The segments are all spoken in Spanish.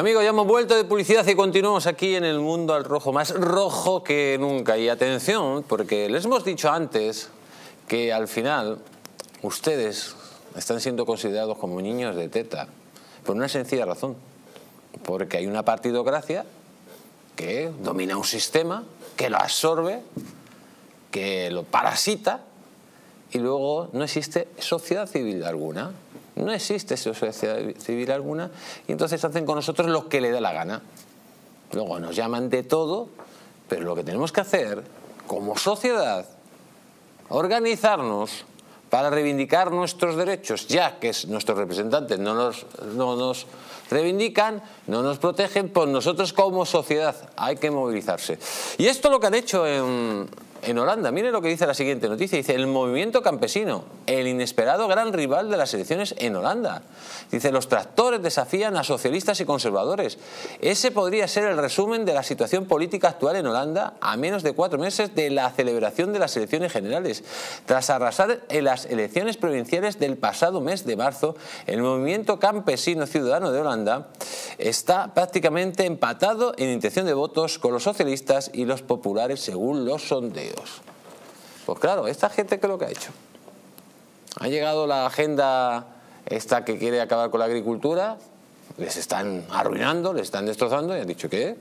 Amigos, ya hemos vuelto de publicidad y continuamos aquí en el mundo al rojo, más rojo que nunca. Y atención, porque les hemos dicho antes que al final ustedes están siendo considerados como niños de teta, por una sencilla razón, porque hay una partidocracia que domina un sistema, que lo absorbe, que lo parasita y luego no existe sociedad civil alguna. No existe sociedad civil alguna y entonces hacen con nosotros lo que le da la gana. Luego nos llaman de todo, pero lo que tenemos que hacer como sociedad, organizarnos para reivindicar nuestros derechos, ya que nuestros representantes no nos, no nos reivindican, no nos protegen, pues nosotros como sociedad hay que movilizarse. Y esto es lo que han hecho en, en Holanda. Mire lo que dice la siguiente noticia. Dice, el movimiento campesino, el inesperado gran rival de las elecciones en Holanda. Dice, los tractores desafían a socialistas y conservadores. Ese podría ser el resumen de la situación política actual en Holanda a menos de cuatro meses de la celebración de las elecciones generales. Tras arrasar en las elecciones provinciales del pasado mes de marzo, el movimiento campesino ciudadano de Holanda está prácticamente empatado en intención de votos con los socialistas y los populares según los sondeos. Pues claro, esta gente, ¿qué es lo que ha hecho? Ha llegado la agenda esta que quiere acabar con la agricultura, les están arruinando, les están destrozando y han dicho, ¿qué?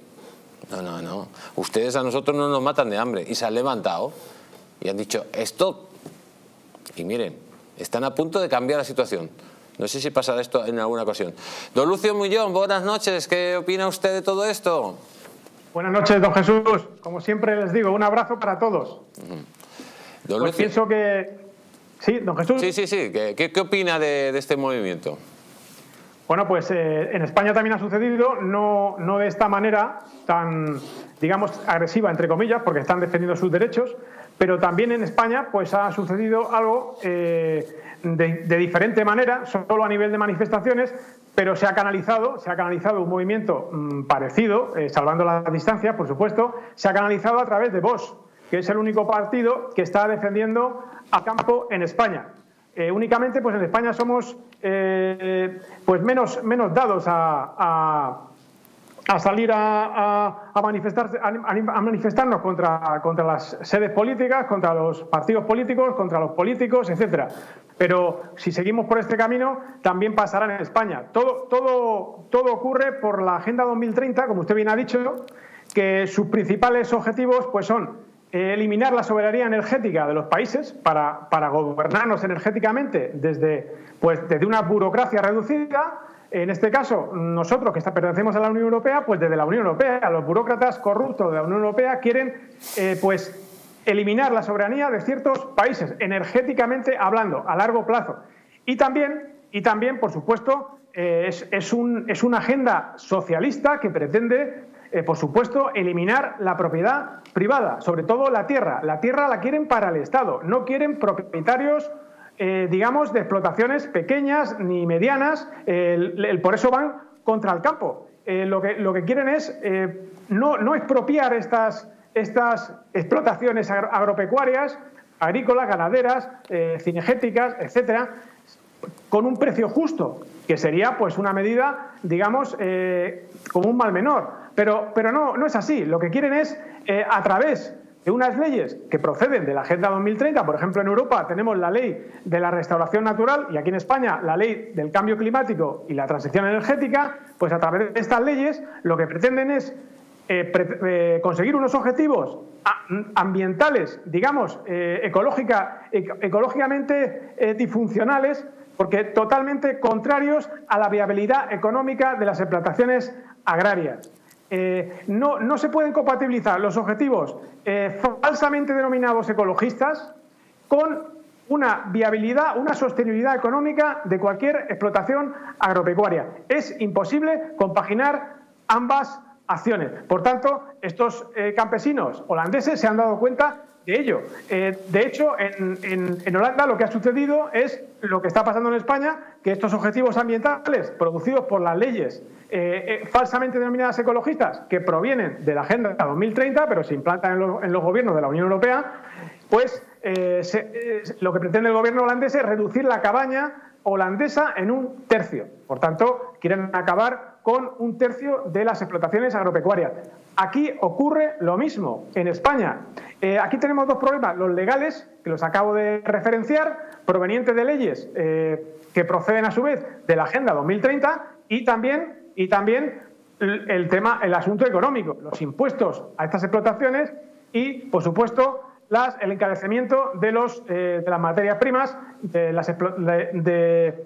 No, no, no. Ustedes a nosotros no nos matan de hambre. Y se han levantado y han dicho, stop. Y miren, están a punto de cambiar la situación. No sé si pasará esto en alguna ocasión. Don Lucio Mullón, buenas noches. ¿Qué opina usted de todo esto? Buenas noches, don Jesús. Como siempre les digo, un abrazo para todos. pues pienso que... Sí, don Jesús. Sí, sí, sí. ¿Qué, qué, opina de, este movimiento? Bueno, pues eh, en España también ha sucedido, no, no de esta manera tan, digamos, agresiva, entre comillas, porque están defendiendo sus derechos, pero también en España pues ha sucedido algo eh, de, diferente manera, solo a nivel de manifestaciones, pero se ha canalizado, se ha canalizado un movimiento mm, parecido, eh, salvando la distancia, por supuesto, se ha canalizado a través de Vox, que es el único partido que está defendiendo a campo en España. Eh, únicamente, pues en España somos eh, pues menos, menos dados a a salir a, a, manifestarse, a, manifestarnos contra, contra las sedes políticas, contra los partidos políticos, contra los políticos, etcétera. Pero si seguimos por este camino, también pasará en España. Todo, todo, todo ocurre por la Agenda 2030, como usted bien ha dicho, que sus principales objetivos pues, son eliminar la soberanía energética de los países para, para gobernarnos energéticamente desde, pues, desde una burocracia reducida en este caso, nosotros que pertenecemos a la Unión Europea, pues desde la Unión Europea, los burócratas corruptos de la Unión Europea quieren eh, pues eliminar la soberanía de ciertos países, energéticamente hablando, a largo plazo. Y también, y también por supuesto, eh, es, es, un, es, una agenda socialista que pretende, eh, por supuesto, eliminar la propiedad privada, sobre todo la tierra. La tierra la quieren para el Estado, no quieren propietarios eh, digamos, de explotaciones pequeñas ni medianas, por eso van contra el campo. Lo, que, lo, que, quieren es no, no, expropiar estas, estas explotaciones agropecuarias, agrícolas, ganaderas, cinegéticas, etcétera, con un precio justo, que sería pues una medida, digamos, como un mal menor. Pero, pero no, no es así. Lo que quieren es, a través de unas leyes que proceden de la Agenda 2030, por ejemplo en Europa tenemos la ley de la restauración natural y aquí en España la ley del cambio climático y la transición energética, pues a través de estas leyes lo que pretenden es eh, eh, conseguir unos objetivos ambientales, digamos, eh, ecológica, ecológicamente disfuncionales, porque totalmente contrarios a la viabilidad económica de las explotaciones agrarias. No, no, se pueden compatibilizar los objetivos falsamente denominados ecologistas con una viabilidad, una sostenibilidad económica de cualquier explotación agropecuaria. Es imposible compaginar ambas acciones. Por tanto, estos eh, campesinos holandeses se han dado cuenta de ello. de hecho, en, Holanda lo que ha sucedido es lo que está pasando en España, que estos objetivos ambientales producidos por las leyes eh, eh, falsamente denominadas ecologistas, que provienen de la Agenda 2030, pero se implantan en, los gobiernos de la Unión Europea, pues eh, lo que pretende el gobierno holandés es reducir la cabaña holandesa en un tercio. Por tanto, quieren acabar con un tercio de las explotaciones agropecuarias. Aquí ocurre lo mismo en España. Eh, aquí tenemos dos problemas, los legales, que los acabo de referenciar, provenientes de leyes eh, que proceden a su vez de la Agenda 2030 y también, y también el tema, el asunto económico, los impuestos a estas explotaciones y, por supuesto, el encarecimiento de, los, eh, de las materias primas, de las, de,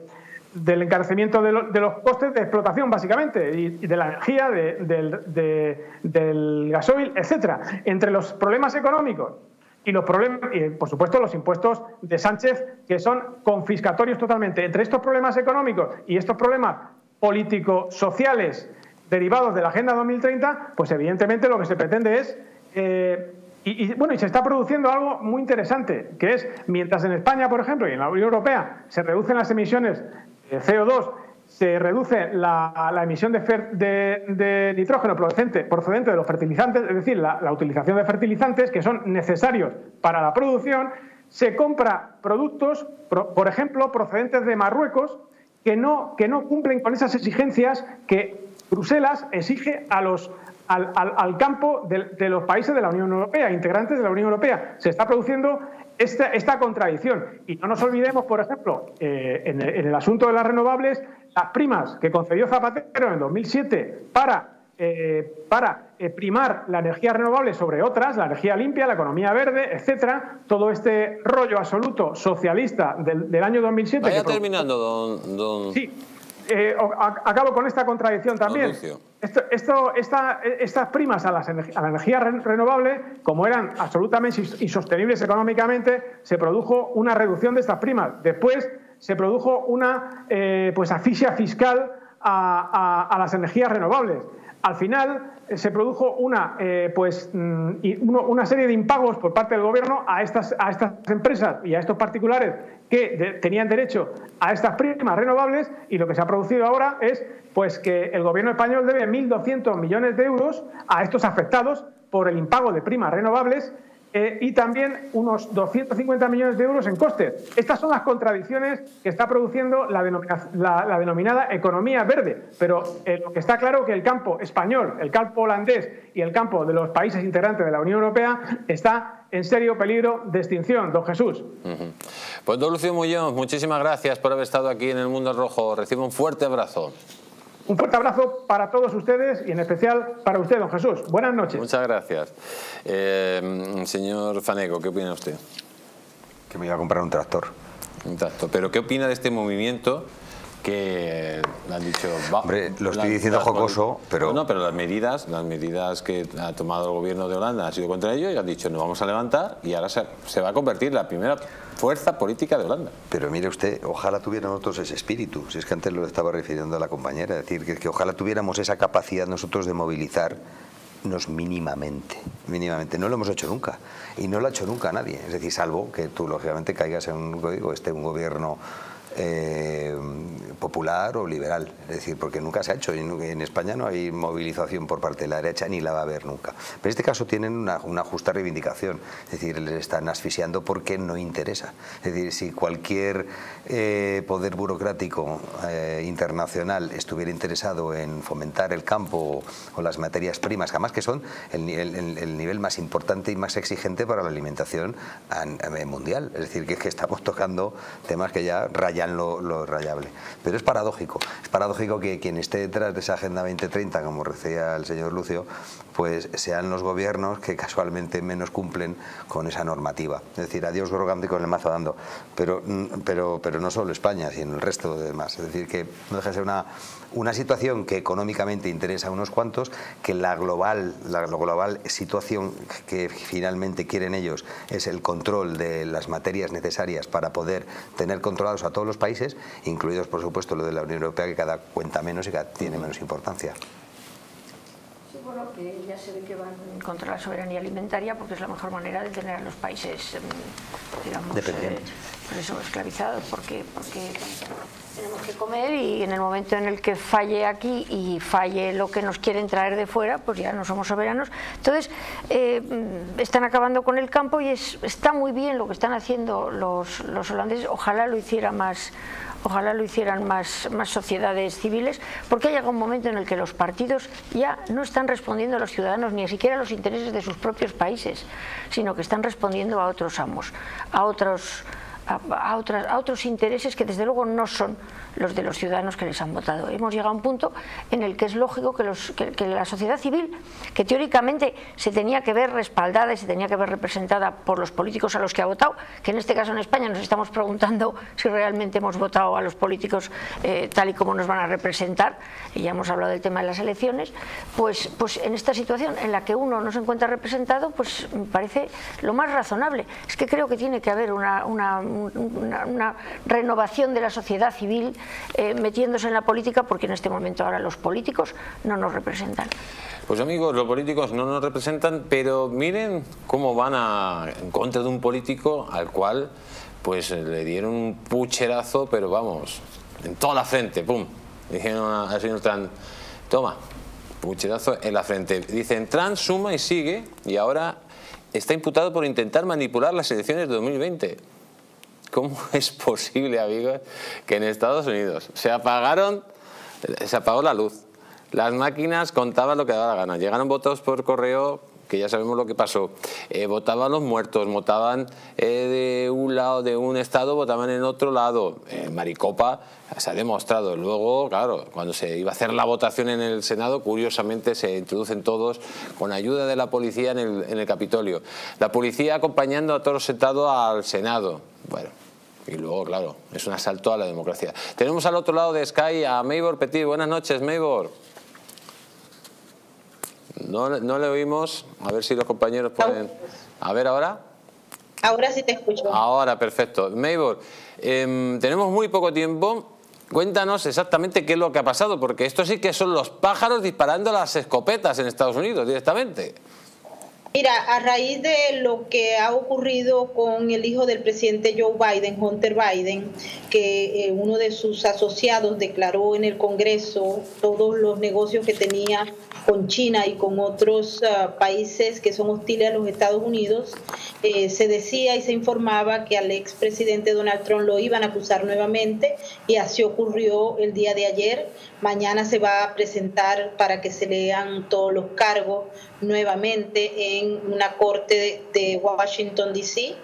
del encarecimiento de, los costes de explotación, básicamente, y, de la energía, del gasoil, etcétera. Entre los problemas económicos y los problemas, y por supuesto, los impuestos de Sánchez, que son confiscatorios totalmente. Entre estos problemas económicos y estos problemas político-sociales derivados de la Agenda 2030, pues evidentemente lo que se pretende es eh, y, bueno, y se está produciendo algo muy interesante, que es, mientras en España, por ejemplo, y en la Unión Europea se reducen las emisiones de CO2, se reduce la, emisión de, nitrógeno procedente, procedente, de los fertilizantes, es decir, la, utilización de fertilizantes que son necesarios para la producción, se compra productos, por ejemplo, procedentes de Marruecos, que no, cumplen con esas exigencias que Bruselas exige a al, campo de, los países de la Unión Europea, integrantes de la Unión Europea. Se está produciendo esta, contradicción. Y no nos olvidemos, por ejemplo, eh, en, el, asunto de las renovables, las primas que concedió Zapatero en 2007 para, eh, para eh, primar la energía renovable sobre otras, la energía limpia, la economía verde, etcétera, todo este rollo absoluto socialista del, año 2007. Vaya terminando, don, don... Sí, acabo con esta contradicción también. Esto, estas primas a, la energía renovable, como eran absolutamente insostenibles económicamente, se produjo una reducción de estas primas. Después se produjo una eh, pues asfixia fiscal a, las energías renovables. Al final eh, se produjo una, eh, pues, mm, una serie de impagos por parte del Gobierno a estas, a estas empresas y a estos particulares que tenían derecho a estas primas renovables y lo que se ha producido ahora es pues que el gobierno español debe 1.200 millones de euros a estos afectados por el impago de primas renovables eh, y también unos 250 millones de euros en costes. Estas son las contradicciones que está produciendo la, denominada economía verde. Pero eh, lo que está claro es que el campo español, el campo holandés y el campo de los países integrantes de la Unión Europea está en serio peligro de extinción, don Jesús. Pues don Lucio Muñoz, muchísimas gracias por haber estado aquí en el Mundo Rojo. Recibo un fuerte abrazo. Un fuerte abrazo para todos ustedes y en especial para usted, don Jesús. Buenas noches. Muchas gracias. Eh, señor Fanego, ¿qué opina usted? Que me iba a comprar un tractor. Un tractor. ¿Pero qué opina de este movimiento que han dicho... Hombre, lo estoy diciendo jocoso, pero... No, pero las medidas, las medidas que ha tomado el gobierno de Holanda han sido contra ello y han dicho nos vamos a levantar y ahora se, se va a convertir la primera fuerza política de Holanda. Pero mire usted, ojalá tuviéramos nosotros ese espíritu, si es que antes lo estaba refiriendo a la compañera, es decir, que, que ojalá tuviéramos esa capacidad nosotros de movilizarnos mínimamente, mínimamente. No lo hemos hecho nunca y no lo ha hecho nunca nadie. Es decir, salvo que tú lógicamente caigas en un, digo, este, un gobierno eh, popular o liberal, es decir, porque nunca se ha hecho, en España no hay movilización por parte de la derecha ni la va a haber nunca. Pero en este caso tienen una, justa reivindicación, es decir, les están asfixiando porque no interesa. Es decir, si cualquier eh, poder burocrático eh, internacional estuviera interesado en fomentar el campo o las materias primas, jamás que son el, el, nivel más importante y más exigente para la alimentación mundial, es decir, que es que estamos tocando temas que ya rayan lo, rayable. Pero paradójico, es paradójico que quien esté detrás de esa Agenda 2030, como decía el señor Lucio, pues sean los gobiernos que casualmente menos cumplen con esa normativa. Es decir, adiós Gorgante con el mazo dando, pero, pero, pero no solo España, sino el resto de demás. Es decir, que no deja de ser una, una situación que económicamente interesa a unos cuantos, que la global, la global situación que finalmente quieren ellos es el control de las materias necesarias para poder tener controlados a todos los países, incluidos por supuesto lo de la Unión Europea, que cada cuenta menos y cada tiene menos importancia bueno, que ya se ve que van contra la soberanía alimentaria porque es la mejor manera de tener a los países, em, digamos, eh, por eso esclavizados, porque, porque tenemos que comer y en el momento en el que falle aquí y falle lo que nos quieren traer de fuera, pues ya no somos soberanos. Entonces, eh, están acabando con el campo y es, está muy bien lo que están haciendo los, los holandeses, ojalá lo hiciera más ojalá lo hicieran más, más sociedades civiles, porque ha llegado un momento en el que los partidos ya no están respondiendo a los ciudadanos ni siquiera a los intereses de sus propios países, sino que están respondiendo a otros amos, a otros a, otros intereses que desde luego no son los de los ciudadanos que les han votado. Hemos llegado a un punto en el que es lógico que, la sociedad civil, que teóricamente se tenía que ver respaldada y se tenía que ver representada por los políticos a los que ha votado, que en este caso en España nos estamos preguntando si realmente hemos votado a los políticos eh, tal y como nos van a representar, y ya hemos hablado del tema de las elecciones, pues, pues en esta situación en la que uno no se encuentra representado, pues me parece lo más razonable. Es que creo que tiene que haber una, renovación de la sociedad civil eh, metiéndose en la política porque en este momento ahora los políticos no nos representan. Pues amigos, los políticos no nos representan, pero miren cómo van a, en contra de un político al cual pues le dieron un pucherazo, pero vamos, en toda la frente, pum. Dijeron al señor Trump, toma, pucherazo en la frente. Dicen, Trump suma y sigue, y ahora está imputado por intentar manipular las elecciones de 2020. ¿Cómo es posible, amigos, que en Estados Unidos se apagaron, se apagó la luz, las máquinas contaban lo que daba la gana, llegaron votos por correo que ya sabemos lo que pasó. Eh, votaban los muertos, votaban eh, de un lado de un estado, votaban en otro lado. Maricopa se ha demostrado. Luego, claro, cuando se iba a hacer la votación en el Senado, curiosamente se introducen todos con ayuda de la policía en el, en el Capitolio. La policía acompañando a todos sentados al Senado. Bueno, y luego, claro, es un asalto a la democracia. Tenemos al otro lado de Sky a Maybor Petit. Buenas noches, Maybor. No, no le oímos. A ver si los compañeros pueden... A ver, ¿ahora? Ahora sí te escucho. Ahora, perfecto. Maybor, em, tenemos muy poco tiempo. Cuéntanos exactamente qué es lo que ha pasado, porque esto sí que son los pájaros disparando las escopetas en Estados Unidos directamente. Mira, a raíz de lo que ha ocurrido con el hijo del presidente Joe Biden, Hunter Biden, que eh, uno de sus asociados declaró en el Congreso todos los negocios que tenía con China y con otros ah, países que son hostiles a los Estados Unidos, eh, se decía y se informaba que al expresidente Donald Trump lo iban a acusar nuevamente y así ocurrió el día de ayer. Mañana se va a presentar para que se lean todos los cargos nuevamente en una corte de Washington, D.C.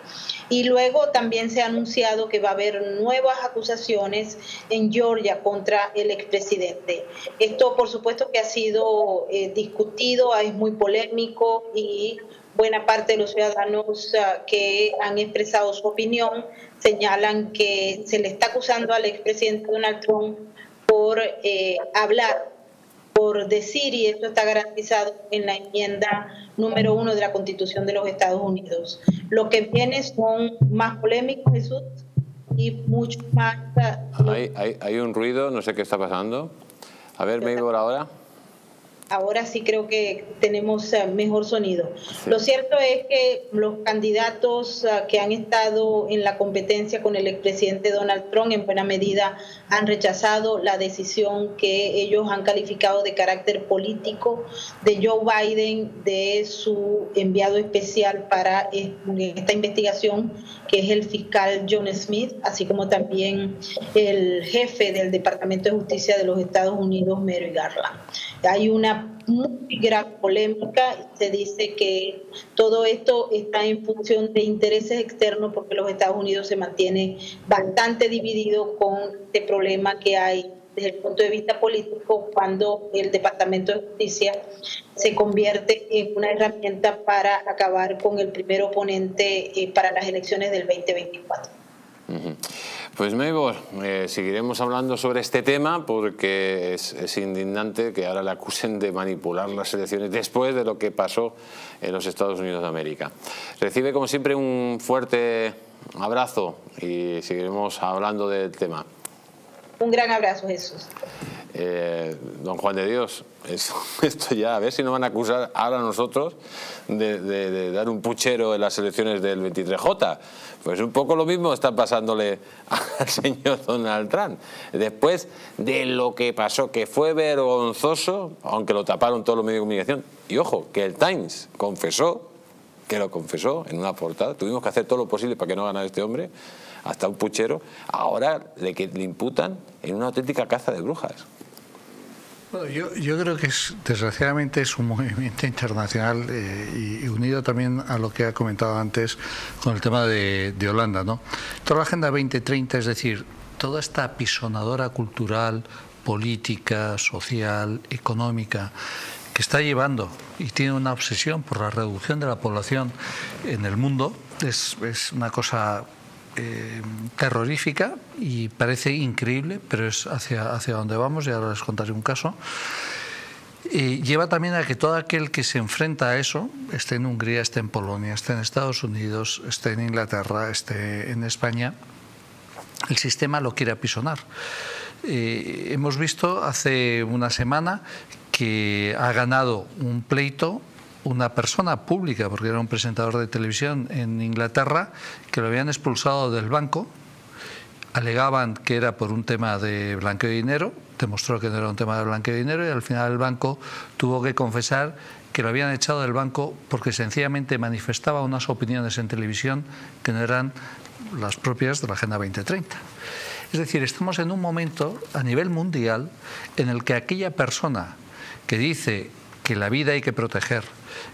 Y luego también se ha anunciado que va a haber nuevas acusaciones en Georgia contra el expresidente. Esto, por supuesto, que ha sido eh, discutido, es muy polémico y buena parte de los ciudadanos ah, que han expresado su opinión señalan que se le está acusando al expresidente Donald Trump por eh, hablar por decir, y esto está garantizado en la enmienda número uno de la Constitución de los Estados Unidos. Lo que viene son más polémicos, Jesús, y mucho más... Hay, hay, hay un ruido, no sé qué está pasando. A ver, me por ahora ahora sí creo que tenemos eh, mejor sonido. Lo cierto es que los candidatos eh, que han estado en la competencia con el expresidente Donald Trump en buena medida han rechazado la decisión que ellos han calificado de carácter político de Joe Biden, de su enviado especial para esta investigación, que es el fiscal John Smith, así como también el jefe del Departamento de Justicia de los Estados Unidos, Mary Garland. Hay una muy gran polémica. Se dice que todo esto está en función de intereses externos porque los Estados Unidos se mantiene bastante dividido con este problema que hay desde el punto de vista político cuando el Departamento de Justicia se convierte en una herramienta para acabar con el primer oponente eh, para las elecciones del 2024. Pues Maybor, eh, seguiremos hablando sobre este tema porque es, indignante que ahora le acusen de manipular las elecciones después de lo que pasó en los Estados Unidos de América. Recibe como siempre un fuerte abrazo y seguiremos hablando del tema. Un gran abrazo, Jesús. Eh, don Juan de Dios, esto ya, a ver si nos van a acusar ahora nosotros de, dar un puchero en las elecciones del 23J. Pues un poco lo mismo está pasándole al señor Donald Trump. Después de lo que pasó, que fue vergonzoso, aunque lo taparon todos los medios de comunicación. Y ojo, que el Times confesó, que lo confesó en una portada, tuvimos que hacer todo lo posible para que no ganara este hombre, hasta un puchero, ahora le, le imputan en una auténtica caza de brujas. Bueno, yo, yo, creo que es, desgraciadamente es un movimiento internacional eh, y, unido también a lo que ha comentado antes con el tema de, Holanda. ¿no? Toda la Agenda 2030, es decir, toda esta apisonadora cultural, política, social, económica, que está llevando y tiene una obsesión por la reducción de la población en el mundo, es, es una cosa eh, terrorífica y parece increíble, pero es hacia, hacia donde vamos y ahora les contaré un caso. Lleva también a que todo aquel que se enfrenta a eso, esté en Hungría, esté en Polonia, esté en Estados Unidos, esté en Inglaterra, esté en España, el sistema lo quiere apisonar. Eh, hemos visto hace una semana que ha ganado un pleito una persona pública, porque era un presentador de televisión en Inglaterra, que lo habían expulsado del banco. Alegaban que era por un tema de blanqueo de dinero, demostró que no era un tema de blanqueo de dinero y al final el banco tuvo que confesar que lo habían echado del banco porque sencillamente manifestaba unas opiniones en televisión que no eran las propias de la Agenda 2030. Es decir, estamos en un momento a nivel mundial en el que aquella persona que dice que la vida hay que proteger,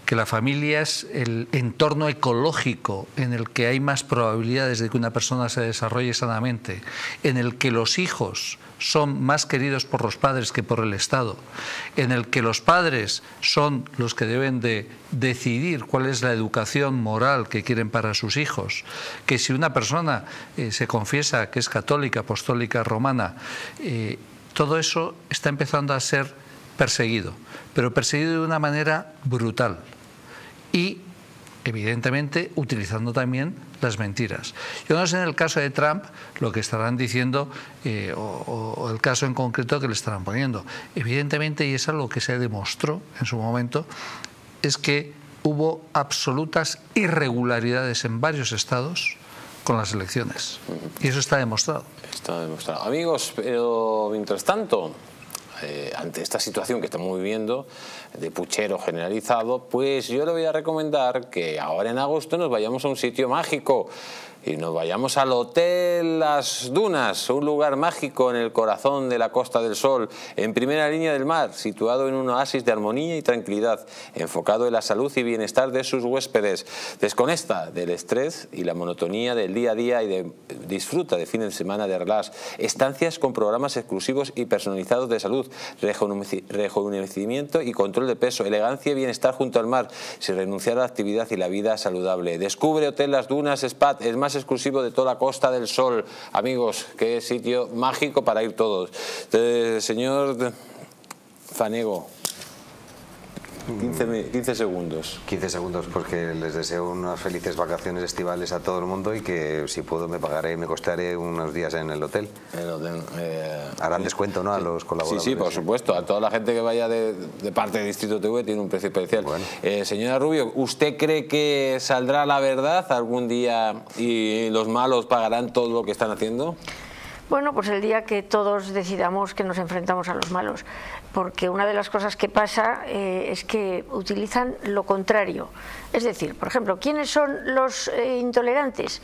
que la familia es el entorno ecológico en el que hay más probabilidades de que una persona se desarrolle sanamente, en el que los hijos son más queridos por los padres que por el Estado, en el que los padres son los que deben de decidir cuál es la educación moral que quieren para sus hijos, que si una persona eh, se confiesa que es católica, apostólica, romana, eh, todo eso está empezando a ser perseguido, pero perseguido de una manera brutal y evidentemente utilizando también las mentiras. Yo no sé en el caso de Trump lo que estarán diciendo eh, o, el caso en concreto que le estarán poniendo. Evidentemente, y es algo que se demostró en su momento, es que hubo absolutas irregularidades en varios estados con las elecciones. Y eso está demostrado. Está demostrado. Amigos, pero mientras tanto, eh, ante esta situación que estamos viviendo de puchero generalizado, pues yo le voy a recomendar que ahora en agosto nos vayamos a un sitio mágico y nos vayamos al Hotel Las Dunas, un lugar mágico en el corazón de la Costa del Sol, en primera línea del mar, situado en un oasis de armonía y tranquilidad, enfocado en la salud y bienestar de sus huéspedes. Desconecta del estrés y la monotonía del día a día y disfruta de fin de semana de relax. Estancias con programas exclusivos y personalizados de salud, rejuvenecimiento y control de peso, elegancia y bienestar junto al mar, sin renunciar a la actividad y la vida saludable. Descubre Hotel Las Dunas Spa, es más exclusivo de toda Costa del Sol. Amigos, qué sitio mágico para ir todos. señor Fanego, 15, 15, segundos. 15 segundos, porque les deseo unas felices vacaciones estivales a todo el mundo y que si puedo me pagaré, me costaré unos días en el hotel. Eh, Harán descuento, ¿no? A los colaboradores. Sí, sí, por supuesto. A toda la gente que vaya de, parte del Distrito TV tiene un precio especial. Eh, señora Rubio, ¿usted cree que saldrá la verdad algún día y los malos pagarán todo lo que están haciendo? Bueno, pues el día que todos decidamos que nos enfrentamos a los malos, porque una de las cosas que pasa eh, es que utilizan lo contrario. Es decir, por ejemplo, ¿quiénes son los eh, intolerantes?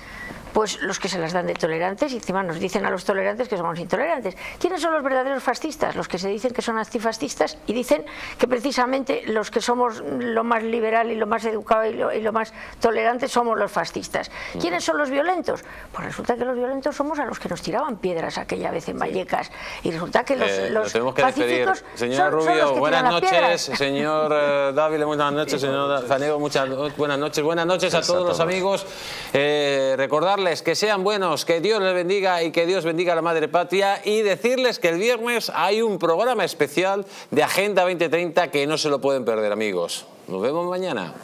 Pues los que se las dan de tolerantes y encima nos dicen a los tolerantes que somos intolerantes. ¿Quiénes son los verdaderos fascistas? Los que se dicen que son antifascistas y dicen que precisamente los que somos lo más liberal y lo más educado y lo, más tolerante somos los fascistas. ¿Quiénes son los violentos? Pues resulta que los violentos somos a los que nos tiraban piedras aquella vez en Vallecas. Y resulta que los, eh, los pacíficos Señor Rubio, buenas noches. Señor eh, Dávila, buenas noches. Señor Zanego, muchas buenas noches. Buenas noches a todos los amigos. Eh, recordarles que sean buenos, que Dios les bendiga y que Dios bendiga a la Madre Patria y decirles que el viernes hay un programa especial de Agenda 2030 que no se lo pueden perder, amigos. Nos vemos mañana.